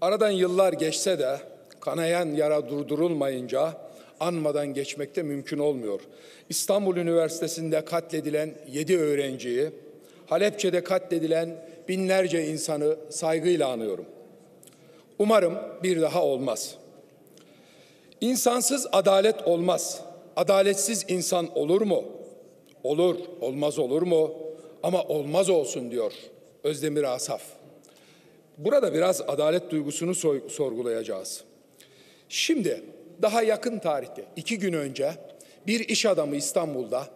Aradan yıllar geçse de kanayan yara durdurulmayınca anmadan geçmekte mümkün olmuyor. İstanbul Üniversitesi'nde katledilen 7 öğrenciyi, Halepçe'de katledilen binlerce insanı saygıyla anıyorum. Umarım bir daha olmaz. İnsansız adalet olmaz. Adaletsiz insan olur mu? Olur, olmaz olur mu? Ama olmaz olsun diyor Özdemir Asaf. Burada biraz adalet duygusunu sorgulayacağız. Şimdi daha yakın tarihte iki gün önce bir iş adamı İstanbul'da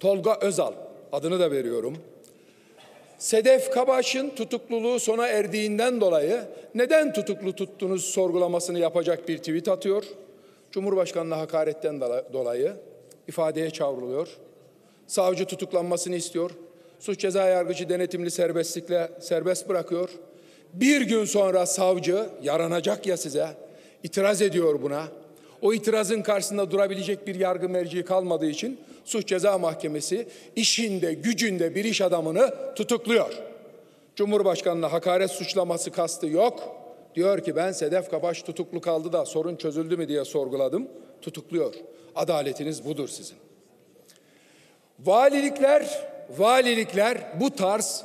Tolga Özal adını da veriyorum. Sedef Kabaş'ın tutukluluğu sona erdiğinden dolayı neden tutuklu tuttunuz sorgulamasını yapacak bir tweet atıyor. Cumhurbaşkanına hakaretten dolayı ifadeye çağrılıyor. Savcı tutuklanmasını istiyor. Suç ceza yargıcı denetimli serbestlikle serbest bırakıyor. Bir gün sonra savcı yaranacak ya size itiraz ediyor buna. O itirazın karşısında durabilecek bir yargı merciği kalmadığı için suç ceza mahkemesi işinde gücünde bir iş adamını tutukluyor. Cumhurbaşkanına hakaret suçlaması kastı yok. Diyor ki ben Sedef Kabaş tutuklu kaldı da sorun çözüldü mü diye sorguladım. Tutukluyor. Adaletiniz budur sizin. Valilikler, valilikler bu tarz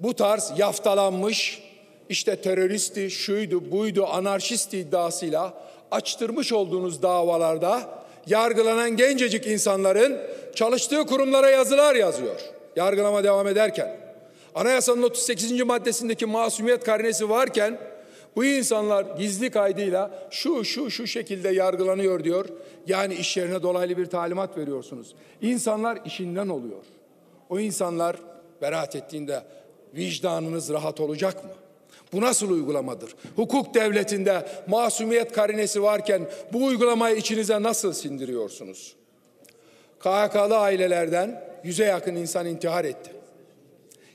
bu tarz yaftalanmış işte teröristi, şuydu, buydu, anarşist iddiasıyla açtırmış olduğunuz davalarda yargılanan gencecik insanların çalıştığı kurumlara yazılar yazıyor. Yargılama devam ederken. Anayasanın 38. maddesindeki masumiyet karnesi varken bu insanlar gizli kaydıyla şu şu şu şekilde yargılanıyor diyor. Yani iş yerine dolaylı bir talimat veriyorsunuz. İnsanlar işinden oluyor. O insanlar beraat ettiğinde vicdanınız rahat olacak mı? Bu nasıl uygulamadır? Hukuk devletinde masumiyet karinesi varken bu uygulamayı içinize nasıl sindiriyorsunuz? KHK'lı ailelerden yüze yakın insan intihar etti.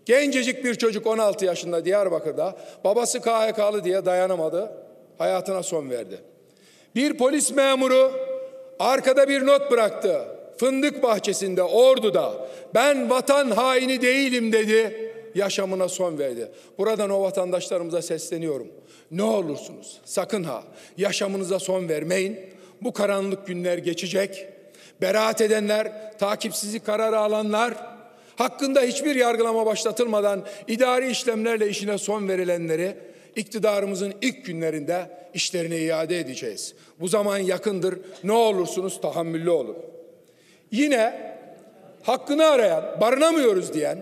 Gencecik bir çocuk 16 yaşında Diyarbakır'da babası KHK'lı diye dayanamadı. Hayatına son verdi. Bir polis memuru arkada bir not bıraktı. Fındık bahçesinde, Ordu'da ben vatan haini değilim dedi. Yaşamına son verdi. Buradan o vatandaşlarımıza sesleniyorum. Ne olursunuz sakın ha yaşamınıza son vermeyin. Bu karanlık günler geçecek. Beraat edenler, takipsizlik kararı alanlar, hakkında hiçbir yargılama başlatılmadan idari işlemlerle işine son verilenleri iktidarımızın ilk günlerinde işlerine iade edeceğiz. Bu zaman yakındır. Ne olursunuz tahammüllü olun. Yine hakkını arayan, barınamıyoruz diyen,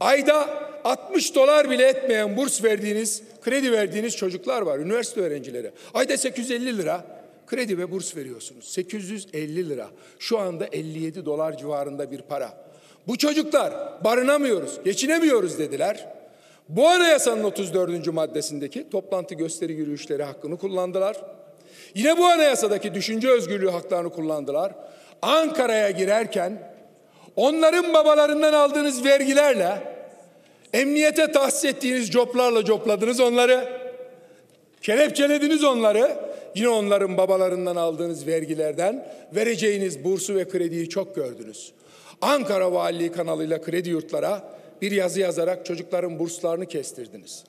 ayda 60 dolar bile etmeyen burs verdiğiniz, kredi verdiğiniz çocuklar var, üniversite öğrencileri. Ayda 850 lira kredi ve burs veriyorsunuz. 850 lira. Şu anda 57 dolar civarında bir para. Bu çocuklar barınamıyoruz, geçinemiyoruz dediler. Bu anayasanın 34. maddesindeki toplantı gösteri yürüyüşleri hakkını kullandılar. Yine bu anayasadaki düşünce özgürlüğü haklarını kullandılar. Ankara'ya girerken onların babalarından aldığınız vergilerle emniyete tahsis ettiğiniz coplarla copladınız onları. Kelepçelediniz onları. Yine onların babalarından aldığınız vergilerden vereceğiniz bursu ve krediyi çok gördünüz. Ankara Valiliği kanalıyla kredi yurtlara bir yazı yazarak çocukların burslarını kestirdiniz.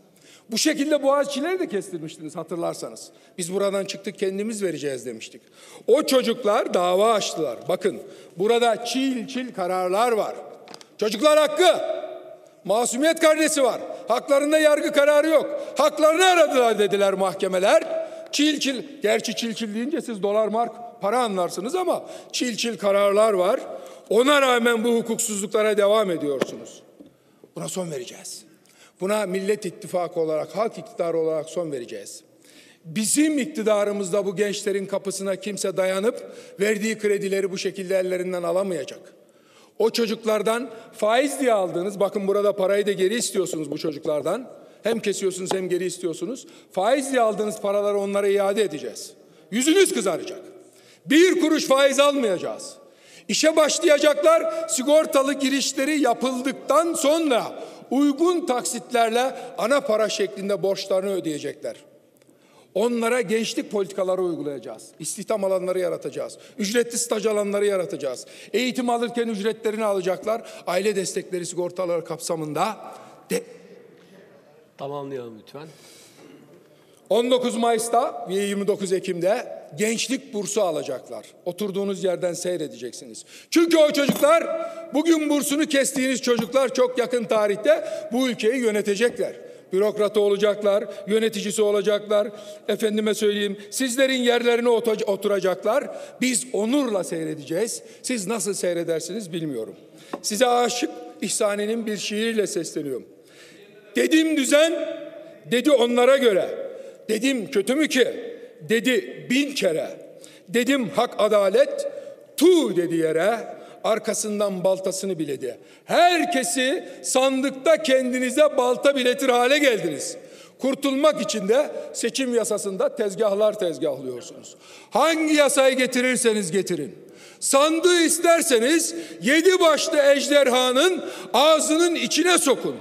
Bu şekilde Boğaziçi'leri de kestirmiştiniz hatırlarsanız. Biz buradan çıktık kendimiz vereceğiz demiştik. O çocuklar dava açtılar. Bakın burada çil çil kararlar var. Çocuklar hakkı. Masumiyet karnesi var. Haklarında yargı kararı yok. Haklarını aradılar dediler mahkemeler. Çil çil, gerçi çil çil deyince siz dolar mark para anlarsınız ama çil çil kararlar var. Ona rağmen bu hukuksuzluklara devam ediyorsunuz. Buna son vereceğiz. Buna Millet İttifakı olarak, halk iktidarı olarak son vereceğiz. Bizim iktidarımızda bu gençlerin kapısına kimse dayanıp verdiği kredileri bu şekilde ellerinden alamayacak. O çocuklardan faiz diye aldığınız, bakın burada parayı da geri istiyorsunuz bu çocuklardan. Hem kesiyorsunuz hem geri istiyorsunuz. Faiz diye aldığınız paraları onlara iade edeceğiz. Yüzünüz kızaracak. Bir kuruş faiz almayacağız. İşe başlayacaklar sigortalı girişleri yapıldıktan sonra uygun taksitlerle ana para şeklinde borçlarını ödeyecekler. Onlara gençlik politikaları uygulayacağız. İstihdam alanları yaratacağız. Ücretli staj alanları yaratacağız. Eğitim alırken ücretlerini alacaklar. Aile destekleri sigortaları kapsamında de Tamamlayalım lütfen. 19 Mayıs'ta ve 29 Ekim'de gençlik bursu alacaklar. Oturduğunuz yerden seyredeceksiniz. Çünkü o çocuklar bugün bursunu kestiğiniz çocuklar çok yakın tarihte bu ülkeyi yönetecekler. Bürokratı olacaklar, yöneticisi olacaklar. Efendime söyleyeyim, sizlerin yerlerine oturacaklar. Biz onurla seyredeceğiz. Siz nasıl seyredersiniz bilmiyorum. Size aşık İhsani'nin bir şiiriyle sesleniyorum. Dedim düzen, dedi onlara göre. Dedim kötü mü ki? Dedi bin kere. Dedim hak adalet, tu dedi yere. Arkasından baltasını biledi. Herkesi sandıkta kendinize balta biletir hale geldiniz. Kurtulmak için de seçim yasasında tezgahlar tezgahlıyorsunuz. Hangi yasayı getirirseniz getirin. Sandığı isterseniz yedi başlı ejderhanın ağzının içine sokun.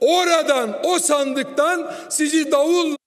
Oradan o sandıktan sizi davul